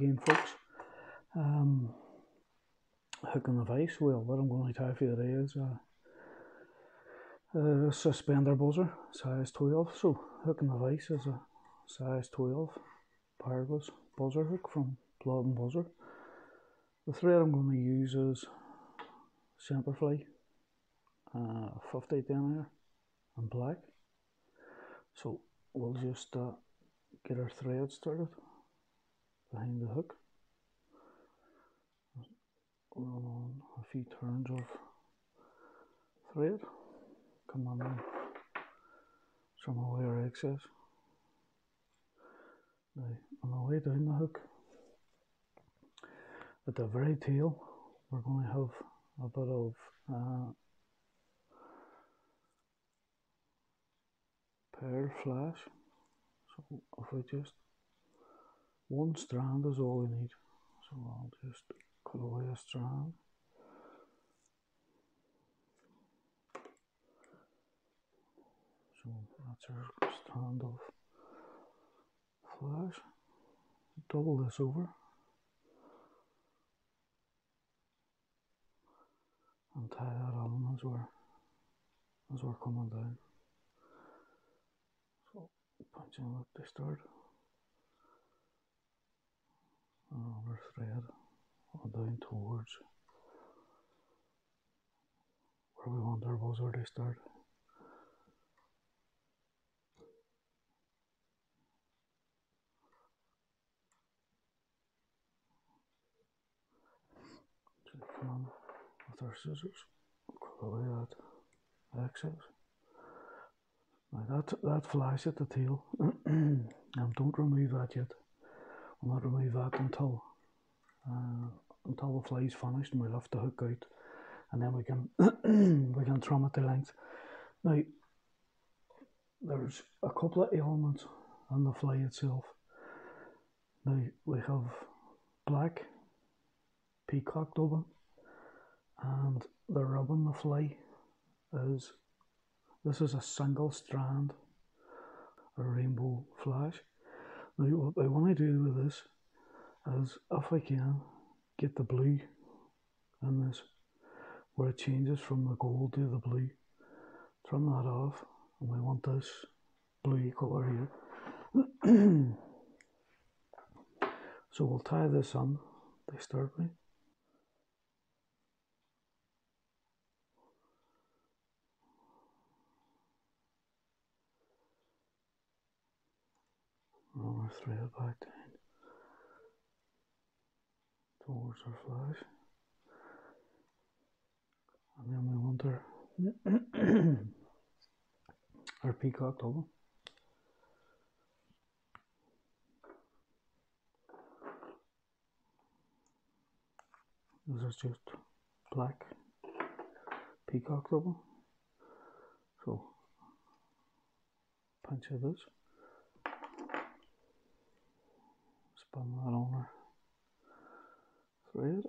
again folks. Um, hook the vice, well what I'm going to tie for you today is a, a suspender buzzer, size 12. So hook and the vice is a size 12 Paragus buzzer hook from Blood and Buzzer. The thread I'm going to use is Semperfli uh, 50 denier and black. So we'll just uh, get our thread started behind the hook. Run on a few turns of thread, come on some our excess. Now on the way down the hook, at the very tail, we're going to have a bit of uh, pearl flash. So if we just one strand is all we need. So I'll just cut away a strand. So that's our strand of flash. Double this over. And tie that on as we're, as we're coming down. So punching up the start. Thread on down towards where we want our buzzer to start. come on with our scissors, cut away that excess. Now that, that flies at the tail, um, don't remove that yet. I'll not remove that until uh, until the fly's finished and we lift the hook out and then we can we can trim it to length. Now there's a couple of elements on the fly itself. Now we have black peacock dubbing and the ribbon the fly is this is a single strand a rainbow flash now what I want to do with this is if I can get the blue in this where it changes from the gold to the blue trim that off. And we want this blue colour here. So we'll tie this on. To start with thread back down towards our flash and then we want our our peacock dubbing this is just black peacock dubbing so punch of this spun that on our And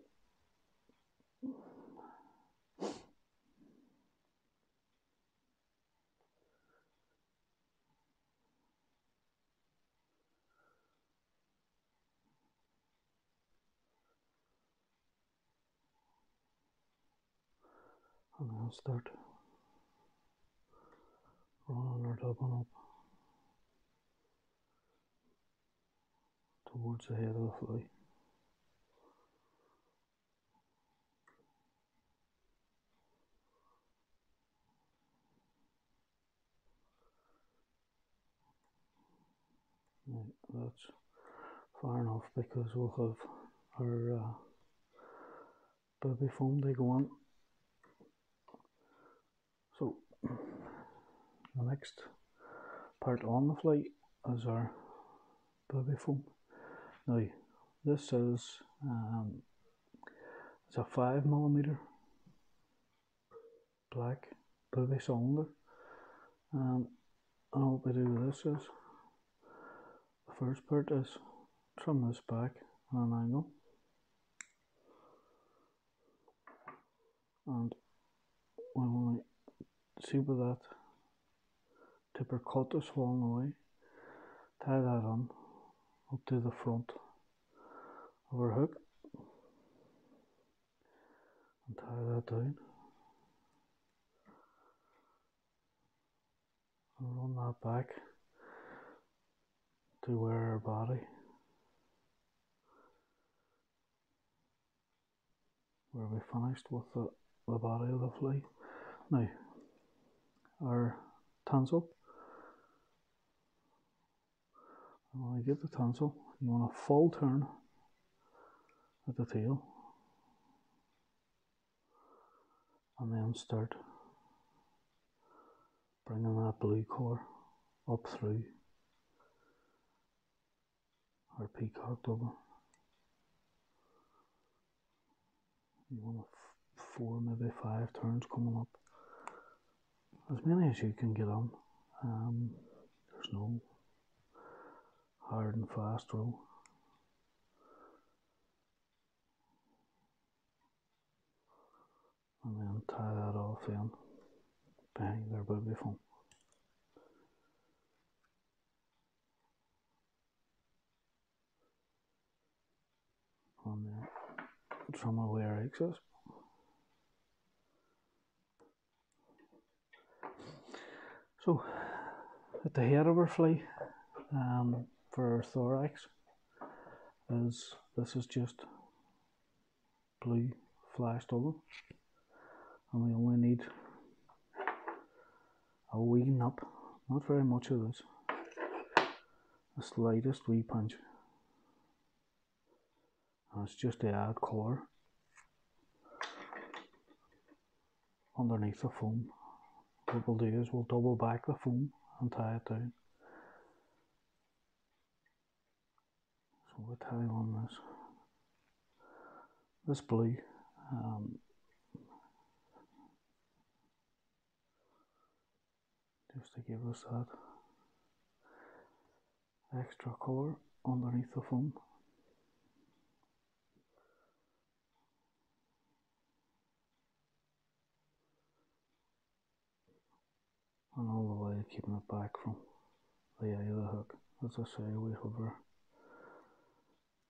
then start running our dubbing up. towards the head of the fly. That's far enough because we'll have our uh, baby foam to go on. So the next part on the flight is our baby foam. Now, this is um, it's a five millimeter black booby cylinder. Um, and what we do with this is first part is trim this back at an angle, and we see where that tipper cut is falling away, tie that on up to the front of our hook and tie that down. And run that back to where our body. Where we finished with the, the body of the fly. Now our tinsel. When you get the tinsel. You want a full turn at the tail. And then start bringing that blue core up through our peacock dubbing. You want four, maybe five turns coming up. As many as you can get on. Um, there's no hard and fast rule. And then tie that off in behind their booby foam. On the from aware axis. So at the head of our fly, um, for our thorax is this is just blue flashed over and we only need a wee nub, not very much of this, the slightest wee punch and it's just to add colour underneath the foam. What we'll do is we'll double back the foam and tie it down. So we'll tie on this. This blue um, just to give us that extra colour underneath the foam. And all the way keeping it back from the eye of the hook. As I say, we have our,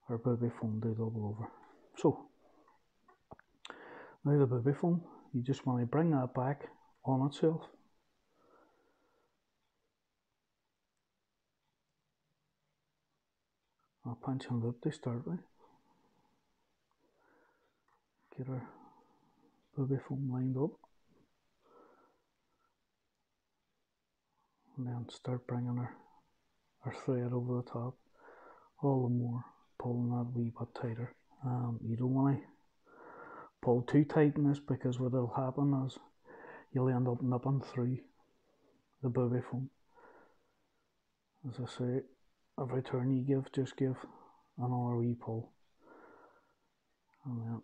our booby foam double over. So, now the booby foam, you just want to bring that back on itself. I'll pinch and loop to start with. Get our booby foam lined up. And then start bringing our, our thread over the top all the more pulling that wee bit tighter. Um, you don't want to pull too tight in this because what will happen is you'll end up nipping through the booby foam as I say every turn you give just give another wee pull. And then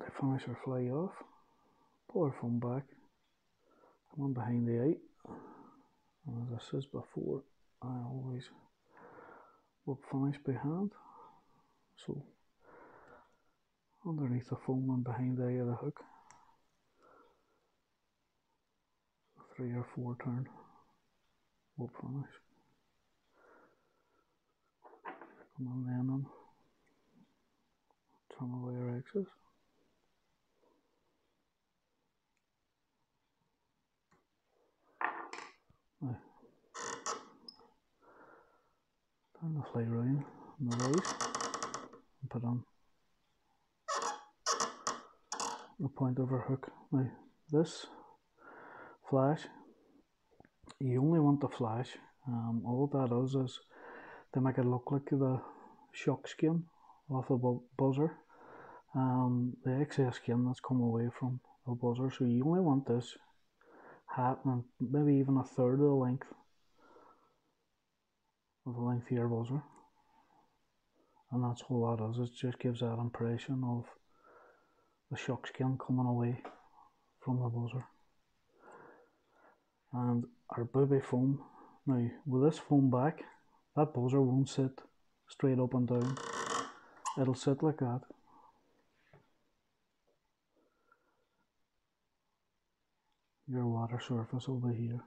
they finish our fly off pull our foam back come on behind the and as I said before, I always will finish behind. So underneath the foam and behind the eye of the hook. Three or four turn will finish. Come on then on. Turn away our Turn the fly around on the raise and put on the point over hook. Now this flash, you only want the flash. Um, all that is is to make it look like the shuck skin off a bu buzzer. Um, the excess skin that's come away from the buzzer. So you only want this happening maybe even a third of the length of the length of your buzzer. And that's all that is it just gives that impression of the shuck skin coming away from the buzzer. And our booby foam now with this foam back that buzzer won't sit straight up and down. It'll sit like that your water surface will be here.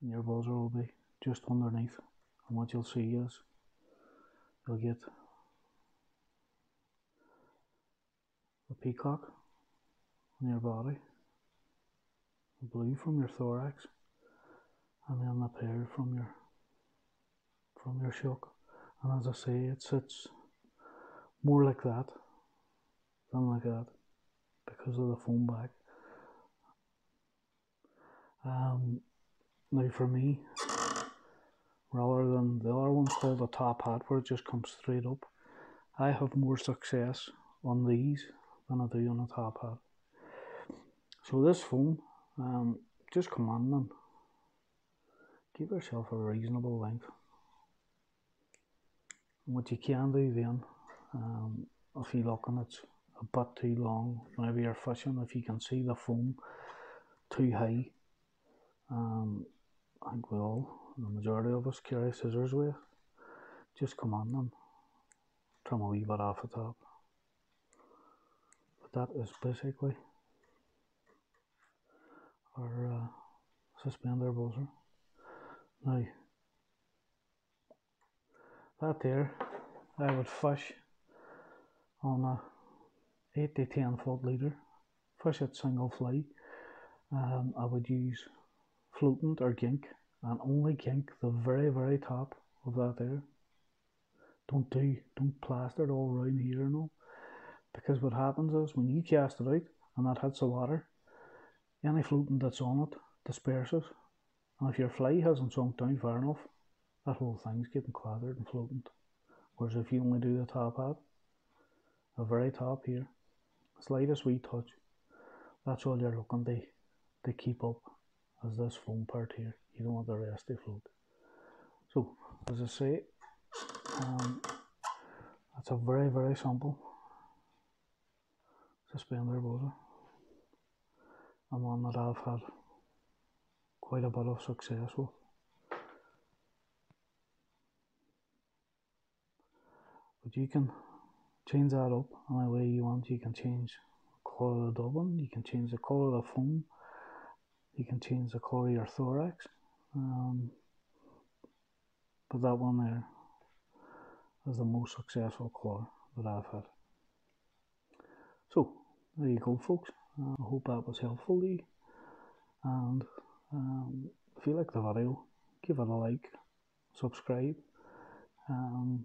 And your buzzer will be just underneath. And what you'll see is you'll get a peacock on your body, the blue from your thorax, and then the pair from your from your shuck. And as I say, it sits more like that than like that because of the foam back. Um, now for me, rather than the other one called a top hat where it just comes straight up, I have more success on these than I do on a top hat. So this foam, um, just command them. give yourself a reasonable length. And what you can do then, um, if you look and it's a bit too long, whenever you're fishing, if you can see the foam too high, um, I think we all, the majority of us carry scissors with, just come on and trim a wee bit off the top. But that is basically our uh, suspender buzzer. Now, that there, I would fish on a 8 to 10 foot leader, fish it single fly. Um, I would use floatant or gink and only gink the very very top of that there. Don't do, don't plaster it all around here no. Because what happens is when you cast it out and that hits the water, any floatant that's on it disperses. And if your fly hasn't sunk down far enough, that whole thing's getting clattered and floating. Whereas if you only do the top hat, the very top here, slightest wee touch, that's all you're looking to, to keep up as this foam part here. You don't want the rest to float. So, as I say, um, that's a very, very simple suspender buzzer and one that I've had quite a bit of success with. But you can change that up any way you want. You can change the colour of the you can change the colour of the foam, you can change the colour of your thorax. Um, but that one there is the most successful colour that I've had. So, there you go folks. Uh, I hope that was helpful to you. And um, if you like the video, give it a like, subscribe. Um,